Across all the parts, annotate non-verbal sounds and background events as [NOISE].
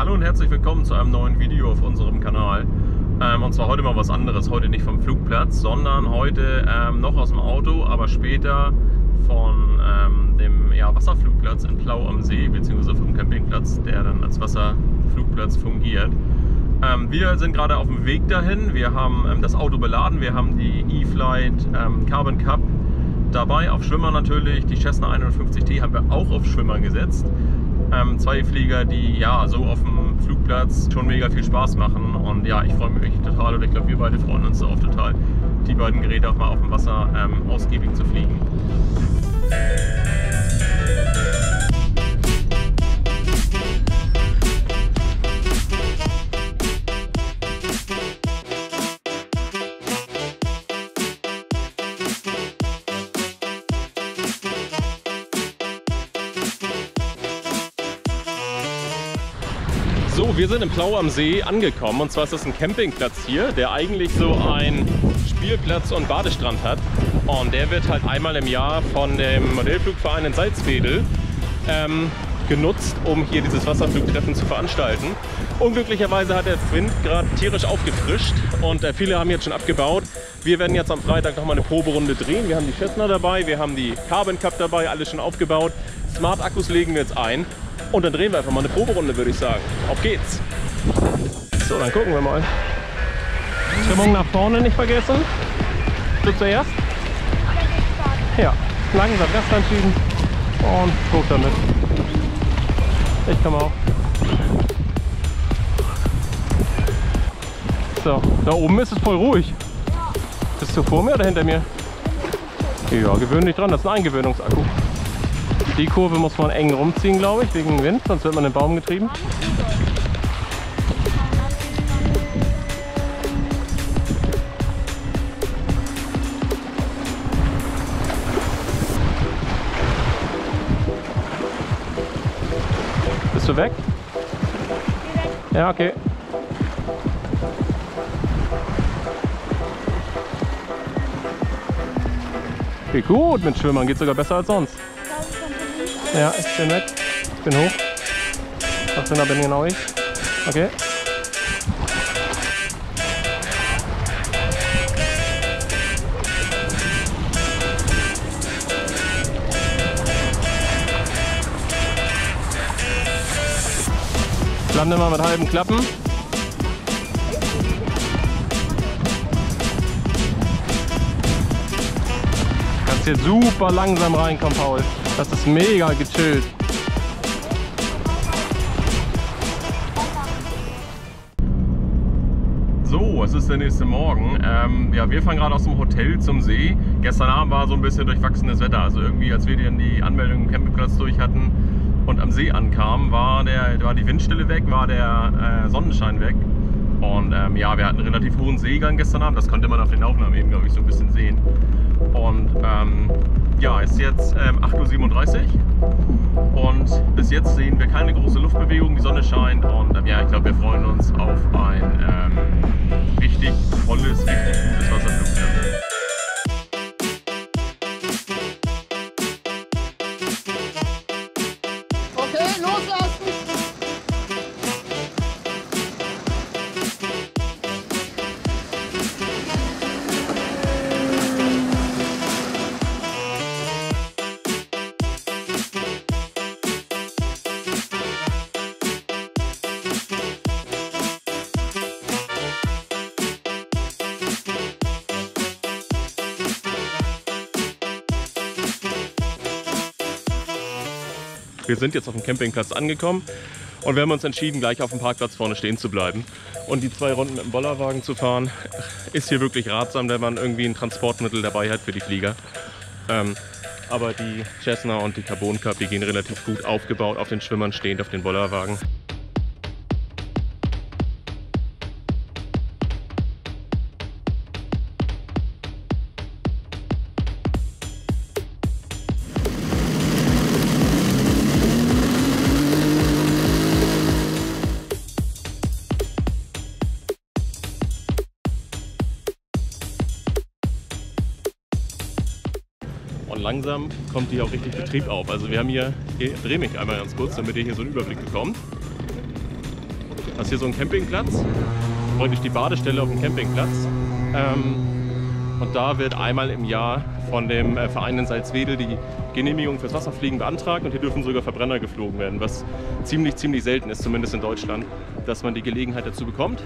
Hallo und herzlich willkommen zu einem neuen Video auf unserem Kanal. Ähm, und zwar heute mal was anderes. Heute nicht vom Flugplatz, sondern heute ähm, noch aus dem Auto, aber später von ähm, dem ja, Wasserflugplatz in Plau am See, beziehungsweise vom Campingplatz, der dann als Wasserflugplatz fungiert. Ähm, wir sind gerade auf dem Weg dahin. Wir haben ähm, das Auto beladen. Wir haben die E-Flight ähm, Carbon Cup dabei, auf Schwimmer natürlich. Die Cessna 51T haben wir auch auf Schwimmer gesetzt. Ähm, zwei Flieger, die ja so auf dem Flugplatz schon mega viel Spaß machen. Und ja, ich freue mich total und ich glaube, wir beide freuen uns auch total, die beiden Geräte auch mal auf dem Wasser ähm, ausgiebig zu fliegen. So, wir sind in Plau am See angekommen und zwar ist das ein Campingplatz hier, der eigentlich so ein Spielplatz und Badestrand hat. Und der wird halt einmal im Jahr von dem Modellflugverein in Salzwedel ähm, genutzt, um hier dieses Wasserflugtreffen zu veranstalten. Unglücklicherweise hat der Wind gerade tierisch aufgefrischt und äh, viele haben jetzt schon abgebaut. Wir werden jetzt am Freitag nochmal eine Proberunde drehen. Wir haben die Cessna dabei, wir haben die Carbon Cup dabei, alles schon aufgebaut. Smart Akkus legen wir jetzt ein und dann drehen wir einfach mal eine Proberunde, würde ich sagen. Auf geht's! So, dann gucken wir mal. Stimmung nach vorne nicht vergessen. Du zuerst? Ja, langsam Gast anschieben und hoch damit. Ich komme auch. So, da oben ist es voll ruhig. Bist du vor mir oder hinter mir? Ja, gewöhn dich dran, das ist ein Eingewöhnungsakku. Die Kurve muss man eng rumziehen, glaube ich, wegen Wind, sonst wird man den Baum getrieben. Bist du weg? Ja, okay. Wie gut, mit Schwimmern geht sogar besser als sonst. Ja, ich bin weg. Ich bin hoch. Was bin da bin genau ich. Okay. Lande mal mit halben Klappen. Hier super langsam reinkommen, Paul. Das ist mega gechillt. So, es ist der nächste Morgen. Ähm, ja, wir fahren gerade aus dem Hotel zum See. Gestern Abend war so ein bisschen durchwachsenes Wetter. Also irgendwie, als wir dann die Anmeldung im Campingplatz durch hatten und am See ankamen, war, der, war die Windstille weg, war der äh, Sonnenschein weg. Und ähm, ja, wir hatten einen relativ hohen Seegang gestern Abend. Das konnte man auf den Aufnahmen eben, glaube ich, so ein bisschen sehen. Und ähm, ja, ist jetzt ähm, 8.37 Uhr und bis jetzt sehen wir keine große Luftbewegung, die Sonne scheint und ähm, ja, ich glaube, wir freuen uns auf ein ähm, richtig tolles, richtig gutes Wasserflugtreffen. Wir sind jetzt auf dem Campingplatz angekommen und wir haben uns entschieden, gleich auf dem Parkplatz vorne stehen zu bleiben. Und die zwei Runden mit dem Bollerwagen zu fahren, ist hier wirklich ratsam, wenn man irgendwie ein Transportmittel dabei hat für die Flieger. Ähm, aber die Cessna und die Carbon Cup, die gehen relativ gut aufgebaut auf den Schwimmern stehend auf den Bollerwagen. Und langsam kommt hier auch richtig Betrieb auf. Also wir haben hier, hier dreh mich einmal ganz kurz, damit ihr hier so einen Überblick bekommt. Das ist hier so ein Campingplatz, praktisch die Badestelle auf dem Campingplatz. Ähm, und da wird einmal im Jahr von dem äh, Verein in Salzwedel die Genehmigung fürs Wasserfliegen beantragt und hier dürfen sogar Verbrenner geflogen werden, was ziemlich, ziemlich selten ist, zumindest in Deutschland, dass man die Gelegenheit dazu bekommt.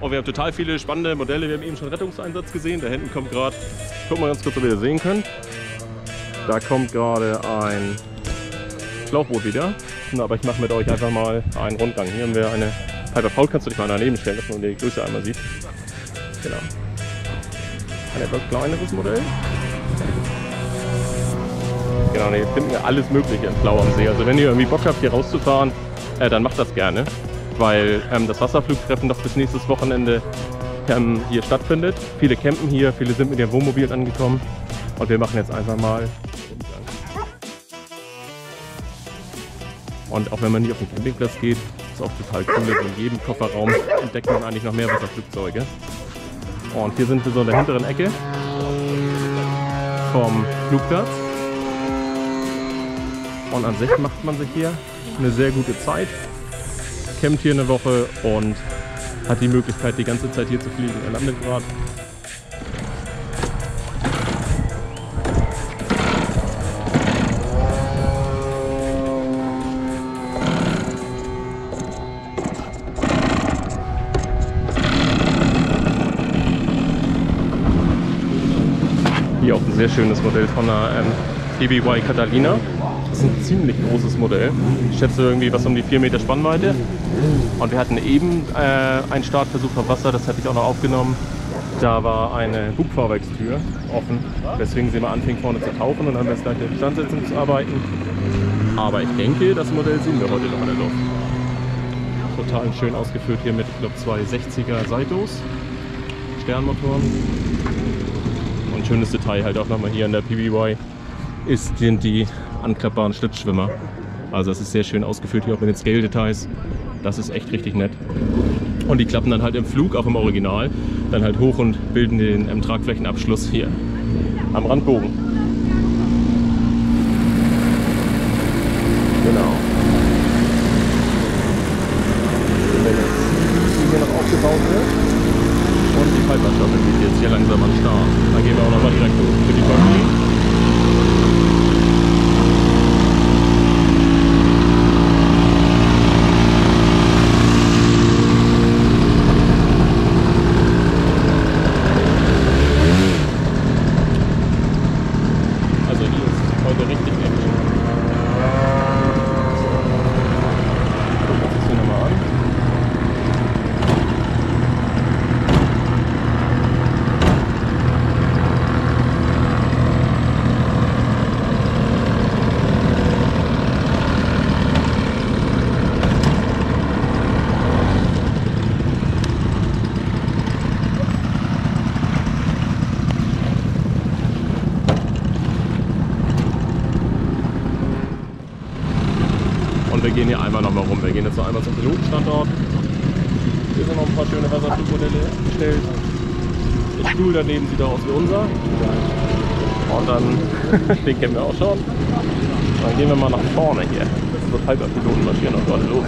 Und wir haben total viele spannende Modelle. Wir haben eben schon Rettungseinsatz gesehen. Da hinten kommt gerade, guck mal ganz kurz, ob ihr das sehen könnt. Da kommt gerade ein Schlauchboot wieder. Aber ich mache mit euch einfach mal einen Rundgang. Hier haben wir eine Piper Paul, kannst du dich mal daneben stellen, dass man die Größe einmal sieht. Genau. Ein etwas kleineres Modell. Genau, hier finden wir alles Mögliche in Blau am See. Also wenn ihr irgendwie Bock habt, hier rauszufahren, äh, dann macht das gerne. Weil ähm, das Wasserflugtreffen noch bis nächstes Wochenende ähm, hier stattfindet. Viele campen hier, viele sind mit ihrem Wohnmobil angekommen. Und wir machen jetzt einfach mal Und auch wenn man nicht auf den Campingplatz geht, ist auch total cool. Also in jedem Kofferraum entdeckt man eigentlich noch mehr Wasserflugzeuge. Und hier sind wir so in der hinteren Ecke vom Flugplatz. Und an sich macht man sich hier eine sehr gute Zeit. Campt hier eine Woche und hat die Möglichkeit, die ganze Zeit hier zu fliegen. Er landet gerade sehr schönes Modell von einer ähm, PBY Catalina. Das ist ein ziemlich großes Modell. Ich schätze irgendwie was um die 4 Meter Spannweite. Und wir hatten eben äh, einen Startversuch auf Wasser, das hatte ich auch noch aufgenommen. Da war eine Bugfahrwerkstür offen, weswegen sie mal anfing vorne zu tauchen und dann haben wir jetzt gleich in Instandsetzung zu arbeiten. Aber ich denke, das Modell sehen wir heute noch in der Luft. Total schön ausgeführt hier mit, ich glaube, zwei 60er Saitos, Sternmotoren. Und schönes Detail halt auch nochmal hier in der PBY ist, sind die anklappbaren Schlitzschwimmer. Also es ist sehr schön ausgeführt hier auch mit den Scale-Details. Das ist echt richtig nett. Und die klappen dann halt im Flug, auch im Original, dann halt hoch und bilden den ähm, Tragflächenabschluss hier am Randbogen. Genau. Wenn jetzt hier noch aufgebaut wird und die Piper-Staffel geht jetzt hier langsam an den Start. Dann gehen wir auch nochmal direkt hoch für die Partie. Also hier ist heute richtig Action. Gucken wir uns das hier nochmal an. Und wir gehen hier einmal nochmal rum. Wir gehen jetzt noch einmal zum Pilotenstandort. Hier sind noch ein paar schöne Wasserflugmodelle gestellt. Der Stuhl daneben sieht auch aus wie unser. Und dann, [LAUGHS] den kennen wir auch schon. Dann gehen wir mal nach vorne hier. So Piper-Piloten marschieren auch gerade los.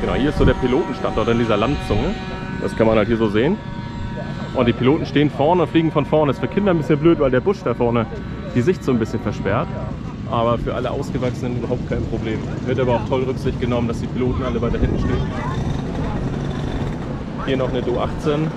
Genau, hier ist so der Pilotenstandort in dieser Landzunge. Das kann man halt hier so sehen. Und die Piloten stehen vorne und fliegen von vorne. Ist für Kinder ein bisschen blöd, weil der Busch da vorne die Sicht so ein bisschen versperrt. Aber für alle Ausgewachsenen überhaupt kein Problem. Wird aber auch toll Rücksicht genommen, dass die Piloten alle weiter hinten stehen. Hier noch eine Do 18.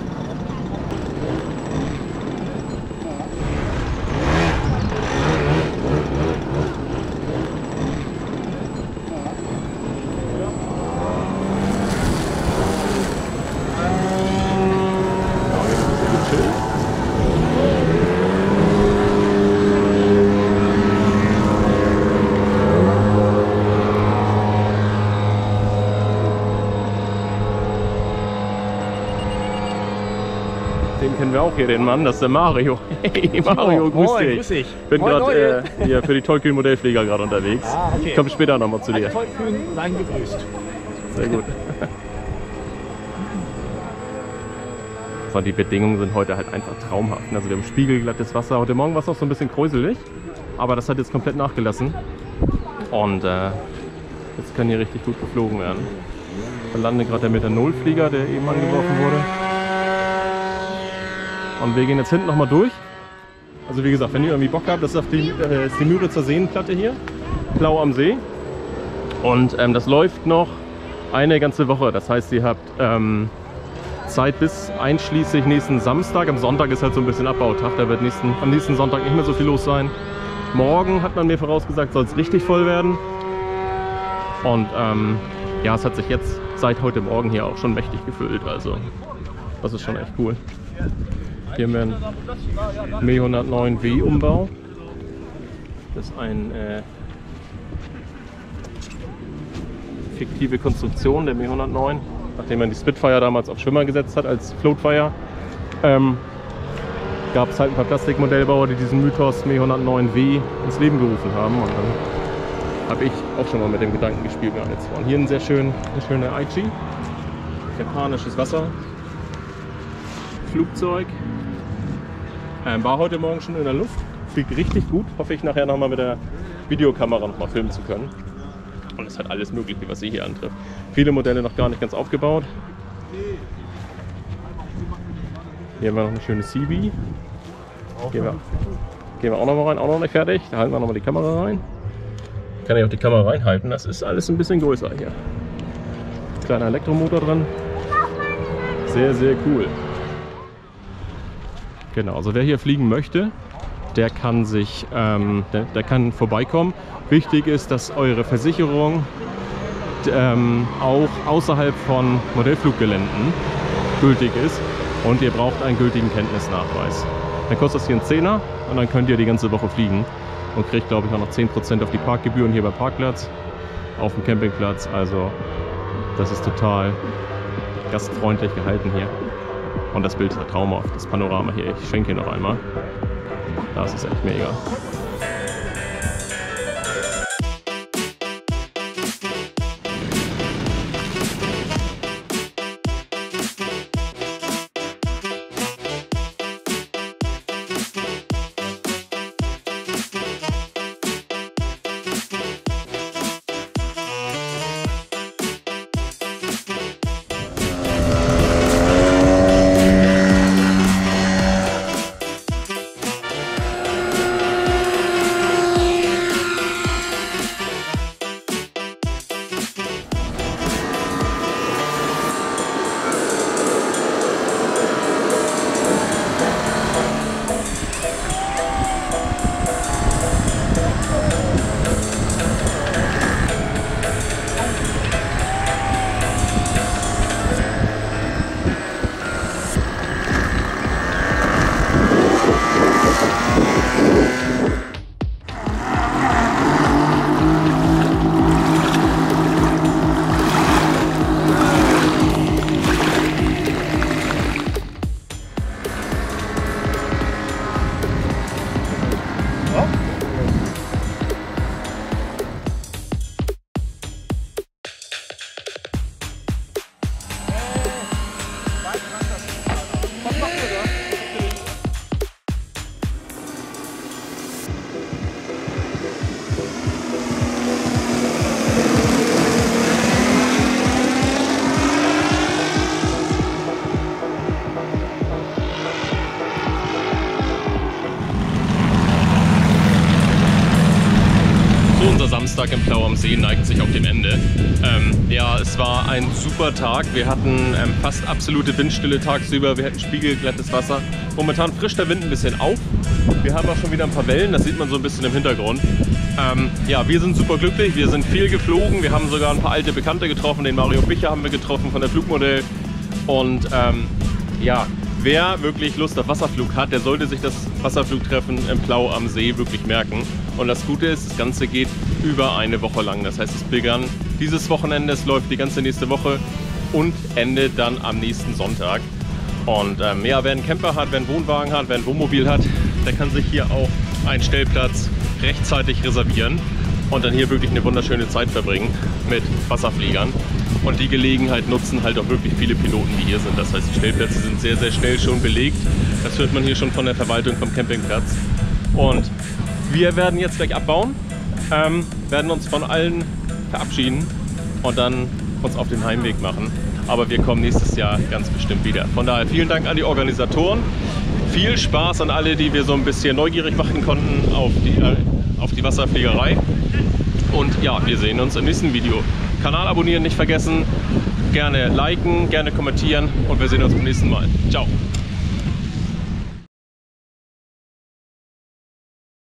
Den kennen wir auch hier, den Mann, das ist der Mario. [LAUGHS] Hey Mario, grüß Moin, dich. grüß dich. Ich bin gerade äh, hier für die Tollkühn Modellflieger gerade unterwegs. Ah, okay. Ich komme später nochmal zu dir. Alle Tollkühn seien gegrüßt. Sehr gut. Aber die Bedingungen sind heute halt einfach traumhaft. Also wir haben spiegelglattes Wasser. Heute Morgen war es noch so ein bisschen kräuselig, aber das hat jetzt komplett nachgelassen. Und äh, jetzt kann hier richtig gut geflogen werden. Da landet gerade der Methanolflieger, der eben angeworfen wurde. Und wir gehen jetzt hinten nochmal durch. Also wie gesagt, wenn ihr irgendwie Bock habt, das ist, die, äh, ist die Müritzer Seenplatte hier, Blau am See. Und ähm, das läuft noch eine ganze Woche. Das heißt, ihr habt ähm, Zeit bis einschließlich nächsten Samstag. Am Sonntag ist halt so ein bisschen Abbautag. Da wird nächsten, am nächsten Sonntag nicht mehr so viel los sein. Morgen hat man mir vorausgesagt, soll es richtig voll werden. Und ähm, ja, es hat sich jetzt seit heute Morgen hier auch schon mächtig gefüllt. Also das ist schon echt cool. Hier haben wir einen Me 109W Umbau. Das ist ein äh, fiktive Konstruktion der Me 109, nachdem man die Spitfire damals auf Schwimmer gesetzt hat als Floatfire. Ähm, gab es halt ein paar Plastikmodellbauer, die diesen Mythos Me 109W ins Leben gerufen haben. Und dann habe ich auch schon mal mit dem Gedanken gespielt, mir jetzt Und hier ein sehr schön, eine schöne Aichi, japanisches Wasser, Flugzeug. Ähm, war heute Morgen schon in der Luft, fliegt richtig gut. Hoffe ich nachher nochmal mit der Videokamera nochmal filmen zu können. Und es hat alles Mögliche, was sie hier antrifft. Viele Modelle noch gar nicht ganz aufgebaut. Hier haben wir noch eine schöne CB. Gehen wir, gehen wir auch noch mal rein, auch noch nicht fertig. Da halten wir noch mal die Kamera rein. Kann ich auch die Kamera reinhalten. Das ist alles ein bisschen größer hier. Kleiner Elektromotor drin. Sehr, sehr cool. Genau, also wer hier fliegen möchte, der kann sich, ähm, der, der, kann vorbeikommen. Wichtig ist, dass eure Versicherung ähm, auch außerhalb von Modellfluggeländen gültig ist und ihr braucht einen gültigen Kenntnisnachweis. Dann kostet das hier einen Zehner und dann könnt ihr die ganze Woche fliegen und kriegt glaube ich auch noch 10% auf die Parkgebühren hier beim Parkplatz, auf dem Campingplatz. Also das ist total gastfreundlich gehalten hier. Und das Bild ist traumhaft, das Panorama hier. Ich schenke hier noch einmal. Das ist echt mega. Samstag im Plau am See neigt sich auf dem Ende. Ähm, ja, es war ein super Tag. Wir hatten ähm, fast absolute Windstille tagsüber. Wir hatten spiegelglattes Wasser. Momentan frischt der Wind ein bisschen auf. Wir haben auch schon wieder ein paar Wellen, das sieht man so ein bisschen im Hintergrund. Ähm, ja, wir sind super glücklich. Wir sind viel geflogen. Wir haben sogar ein paar alte Bekannte getroffen. Den Mario Bicher haben wir getroffen von der Flugmodell. Und ähm, ja, wer wirklich Lust auf Wasserflug hat, der sollte sich das Wasserflugtreffen im Plau am See wirklich merken. Und das Gute ist, das Ganze geht über eine Woche lang. Das heißt, es begann dieses Wochenende, es läuft die ganze nächste Woche und endet dann am nächsten Sonntag. Und ähm, ja, wer einen Camper hat, wer einen Wohnwagen hat, wer ein Wohnmobil hat, der kann sich hier auch einen Stellplatz rechtzeitig reservieren und dann hier wirklich eine wunderschöne Zeit verbringen mit Wasserfliegern. Und die Gelegenheit nutzen halt auch wirklich viele Piloten, die hier sind. Das heißt, die Stellplätze sind sehr, sehr schnell schon belegt. Das hört man hier schon von der Verwaltung vom Campingplatz. Und wir werden jetzt gleich abbauen, ähm, werden uns von allen verabschieden und dann uns auf den Heimweg machen. Aber wir kommen nächstes Jahr ganz bestimmt wieder. Von daher vielen Dank an die Organisatoren. Viel Spaß an alle, die wir so ein bisschen neugierig machen konnten auf die, äh, auf die Wasserfliegerei. Und ja, wir sehen uns im nächsten Video. Kanal abonnieren nicht vergessen, gerne liken, gerne kommentieren und wir sehen uns beim nächsten Mal. Ciao.